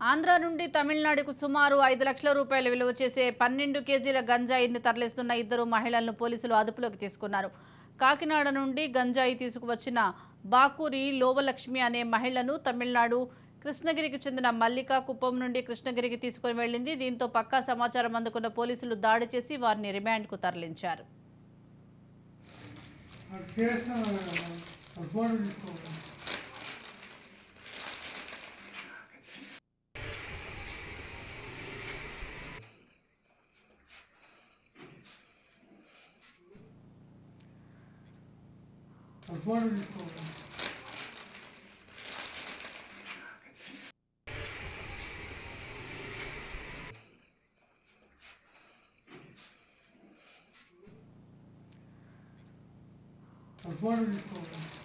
ఆంధ్ర నుండి తమిళనాడుకు సుమారు ఐదు లక్షల రూపాయలు విలువ చేసే పన్నెండు కేజీల గంజాయిని తరలిస్తున్న ఇద్దరు మహిళలను పోలీసులు అదుపులోకి తీసుకున్నారు. కాకినాడ నుండి గంజాయి తీసుకువచ్చిన బాకూరి లోవలక్ష్మి అనే మహిళను తమిళనాడు కృష్ణగిరికి చెందిన మల్లిక కుప్పం నుండి కృష్ణగిరికి తీసుకుని వెళ్ళింది. దీంతో పక్కా సమాచారం అందుకున్న పోలీసులు దాడి చేసి వారిని రిమాండ్కు తరలించారు. of water recording. of water recording.